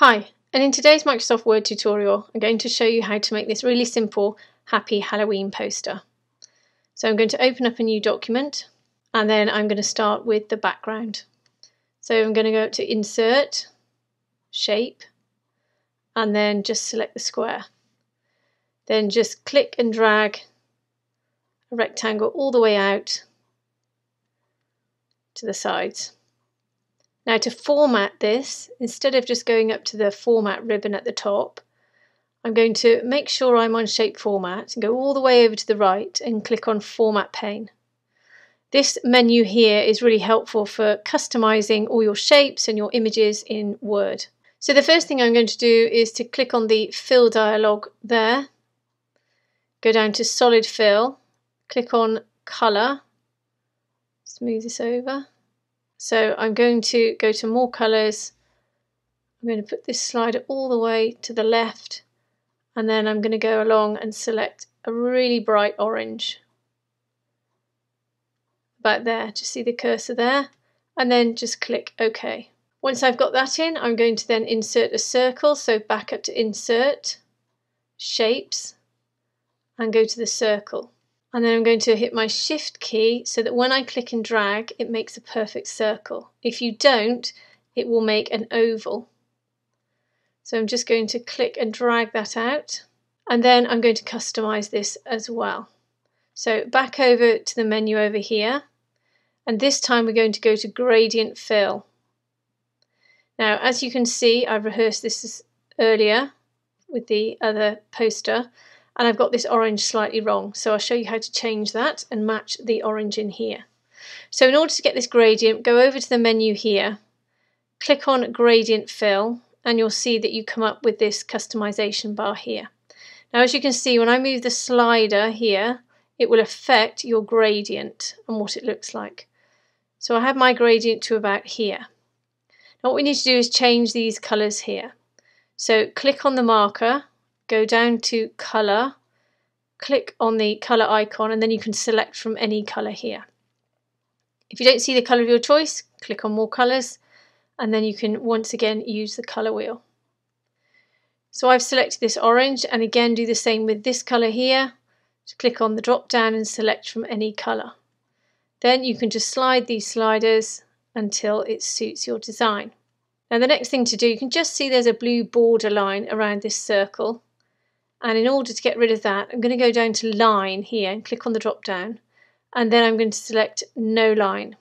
Hi, and in today's Microsoft Word tutorial, I'm going to show you how to make this really simple Happy Halloween poster. So I'm going to open up a new document and then I'm going to start with the background. So I'm going to go to Insert, Shape, and then just select the square. Then just click and drag a rectangle all the way out to the sides. Now to format this, instead of just going up to the format ribbon at the top, I'm going to make sure I'm on shape format and go all the way over to the right and click on format pane. This menu here is really helpful for customizing all your shapes and your images in Word. So the first thing I'm going to do is to click on the fill dialog there, go down to solid fill, click on color, smooth this over, so I'm going to go to more colours. I'm going to put this slider all the way to the left and then I'm going to go along and select a really bright orange. About there, just see the cursor there and then just click OK. Once I've got that in, I'm going to then insert a circle, so back up to Insert, Shapes, and go to the circle and then I'm going to hit my shift key so that when I click and drag it makes a perfect circle. If you don't it will make an oval. So I'm just going to click and drag that out and then I'm going to customize this as well. So back over to the menu over here and this time we're going to go to gradient fill. Now as you can see I've rehearsed this earlier with the other poster and I've got this orange slightly wrong so I'll show you how to change that and match the orange in here. So in order to get this gradient go over to the menu here click on gradient fill and you'll see that you come up with this customization bar here. Now as you can see when I move the slider here it will affect your gradient and what it looks like. So I have my gradient to about here. Now what we need to do is change these colours here. So click on the marker go down to color, click on the color icon, and then you can select from any color here. If you don't see the color of your choice, click on more colors, and then you can once again use the color wheel. So I've selected this orange, and again do the same with this color here. Just click on the drop down and select from any color. Then you can just slide these sliders until it suits your design. Now the next thing to do, you can just see there's a blue border line around this circle. And in order to get rid of that, I'm going to go down to line here and click on the drop down. And then I'm going to select no line.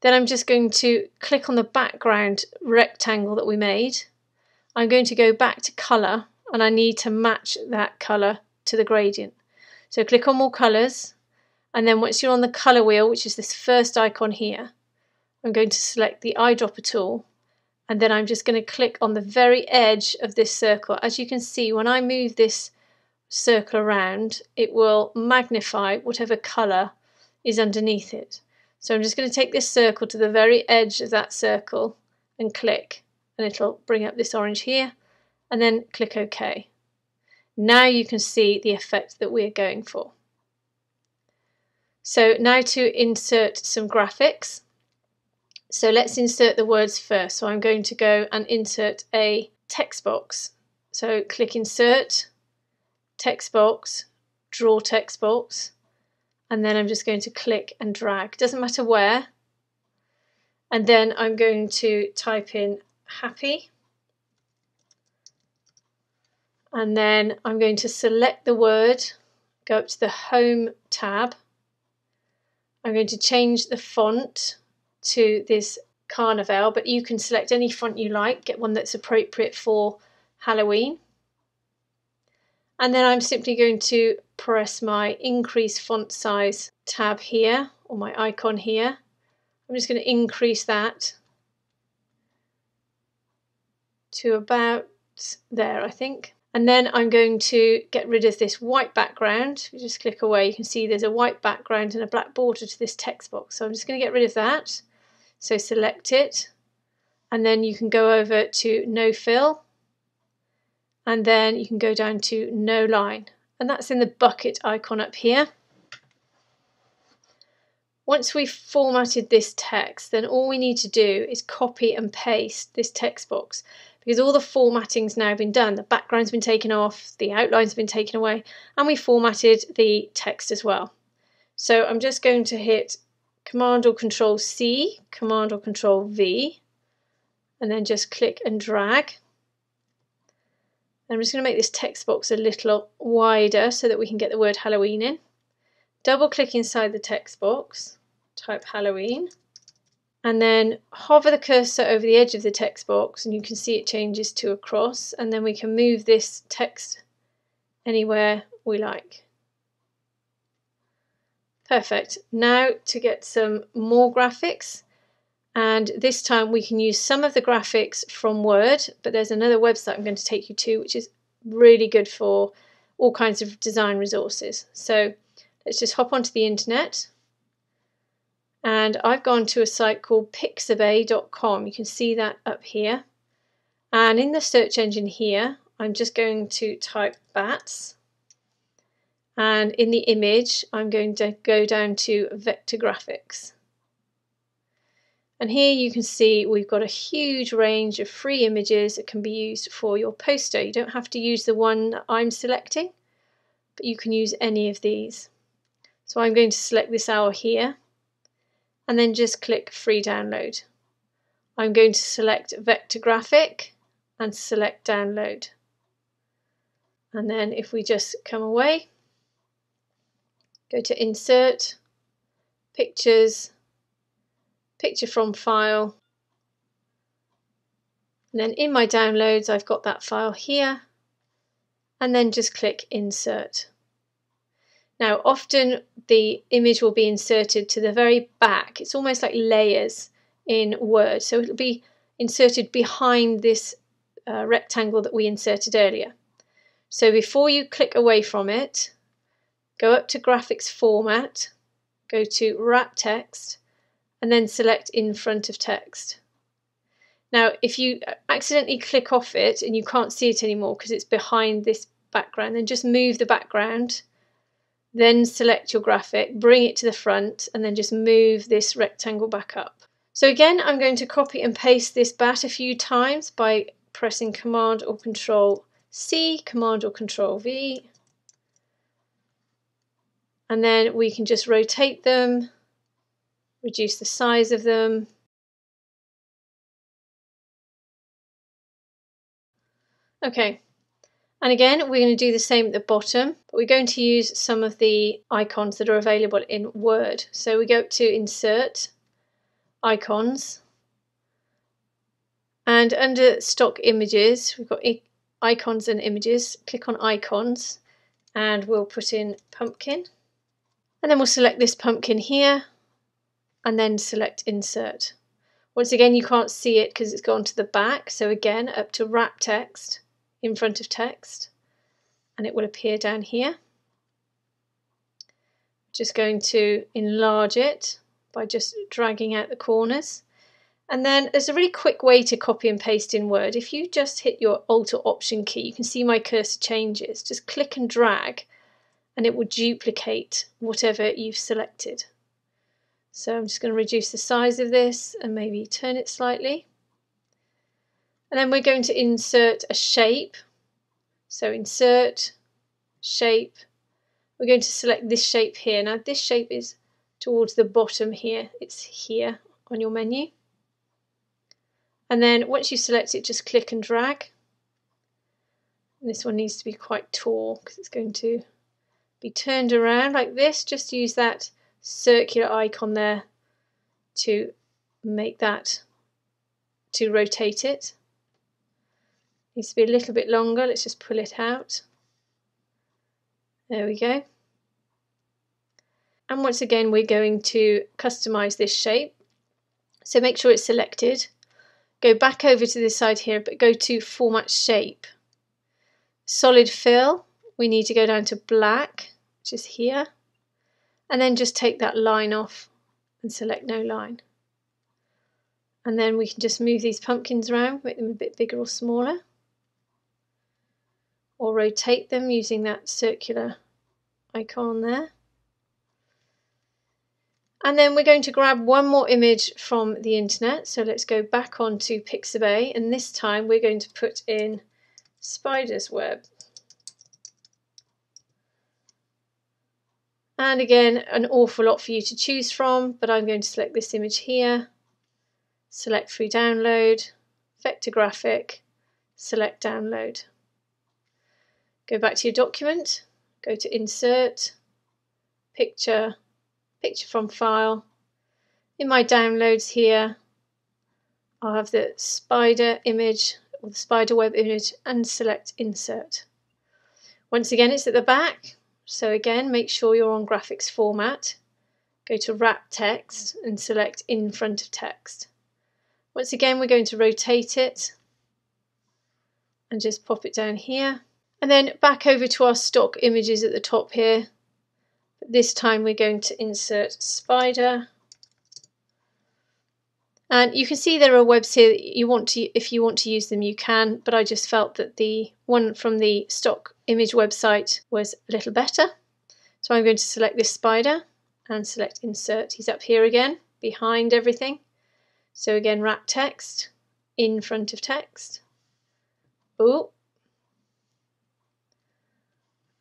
Then I'm just going to click on the background rectangle that we made. I'm going to go back to colour and I need to match that colour to the gradient. So click on more colours and then once you're on the colour wheel, which is this first icon here, I'm going to select the eyedropper tool and then I'm just going to click on the very edge of this circle. As you can see, when I move this circle around, it will magnify whatever colour is underneath it. So I'm just going to take this circle to the very edge of that circle and click, and it'll bring up this orange here, and then click OK. Now you can see the effect that we're going for. So now to insert some graphics. So let's insert the words first. So I'm going to go and insert a text box. So click Insert, Text Box, Draw Text Box, and then I'm just going to click and drag. Doesn't matter where. And then I'm going to type in happy. And then I'm going to select the word, go up to the Home tab. I'm going to change the font to this Carnival, but you can select any font you like, get one that's appropriate for Halloween. And then I'm simply going to press my increase font size tab here, or my icon here. I'm just going to increase that to about there, I think. And then I'm going to get rid of this white background. you just click away, you can see there's a white background and a black border to this text box. So I'm just going to get rid of that. So select it and then you can go over to no fill and then you can go down to no line and that's in the bucket icon up here. once we've formatted this text, then all we need to do is copy and paste this text box because all the formatting's now been done. The background's been taken off, the outline's been taken away, and we formatted the text as well. So I'm just going to hit Command or Control C, Command or Control V, and then just click and drag. I'm just going to make this text box a little wider so that we can get the word Halloween in. Double click inside the text box, type Halloween, and then hover the cursor over the edge of the text box and you can see it changes to a cross and then we can move this text anywhere we like. Perfect. Now to get some more graphics and this time we can use some of the graphics from Word but there's another website I'm going to take you to which is really good for all kinds of design resources. So let's just hop onto the internet and I've gone to a site called pixabay.com. You can see that up here. And in the search engine here, I'm just going to type bats. And in the image, I'm going to go down to vector graphics. And here you can see we've got a huge range of free images that can be used for your poster. You don't have to use the one I'm selecting, but you can use any of these. So I'm going to select this hour here and then just click free download. I'm going to select vector graphic and select download. And then if we just come away, go to insert, pictures, picture from file, and then in my downloads I've got that file here and then just click insert. Now, often the image will be inserted to the very back. It's almost like layers in Word. So it'll be inserted behind this uh, rectangle that we inserted earlier. So before you click away from it, go up to Graphics Format, go to Wrap Text, and then select In Front of Text. Now, if you accidentally click off it and you can't see it anymore because it's behind this background, then just move the background then select your graphic, bring it to the front, and then just move this rectangle back up. So again, I'm going to copy and paste this bat a few times by pressing Command or Control C, Command or Control V. And then we can just rotate them, reduce the size of them. Okay, and again, we're going to do the same at the bottom, but we're going to use some of the icons that are available in Word. So we go to Insert, Icons, and under Stock Images, we've got Icons and Images. Click on Icons, and we'll put in Pumpkin. And then we'll select this pumpkin here, and then select Insert. Once again, you can't see it because it's gone to the back. So again, up to Wrap Text, in front of text and it will appear down here. Just going to enlarge it by just dragging out the corners. And then there's a really quick way to copy and paste in Word. If you just hit your Alt or Option key, you can see my cursor changes. Just click and drag and it will duplicate whatever you've selected. So I'm just going to reduce the size of this and maybe turn it slightly. And then we're going to insert a shape. So insert, shape. We're going to select this shape here. Now this shape is towards the bottom here. It's here on your menu. And then once you select it, just click and drag. And this one needs to be quite tall because it's going to be turned around like this. Just use that circular icon there to make that, to rotate it. Needs to be a little bit longer. Let's just pull it out. There we go. And once again, we're going to customize this shape. So make sure it's selected. Go back over to this side here, but go to Format Shape. Solid Fill, we need to go down to black, is here. And then just take that line off and select no line. And then we can just move these pumpkins around, make them a bit bigger or smaller or rotate them using that circular icon there. And then we're going to grab one more image from the internet. So let's go back onto Pixabay and this time we're going to put in spider's web. And again, an awful lot for you to choose from, but I'm going to select this image here, select free download, vector graphic, select download. Go back to your document, go to insert, picture, picture from file. In my downloads here, I'll have the spider image or the spider web image and select insert. Once again, it's at the back. So again, make sure you're on graphics format. Go to wrap text and select in front of text. Once again, we're going to rotate it and just pop it down here. And then back over to our stock images at the top here. This time we're going to insert spider. And you can see there are webs here that you want to, if you want to use them, you can, but I just felt that the one from the stock image website was a little better. So I'm going to select this spider and select insert. He's up here again, behind everything. So again, wrap text in front of text. Oh.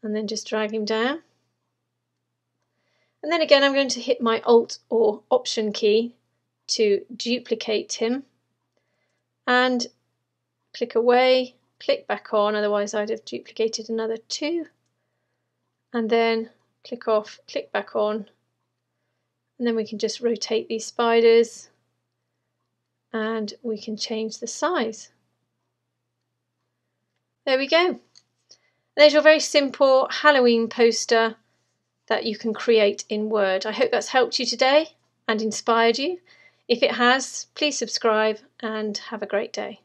And then just drag him down. And then again, I'm going to hit my Alt or Option key to duplicate him and click away, click back on, otherwise I'd have duplicated another two. And then click off, click back on, and then we can just rotate these spiders and we can change the size. There we go. There's your very simple Halloween poster that you can create in Word. I hope that's helped you today and inspired you. If it has, please subscribe and have a great day.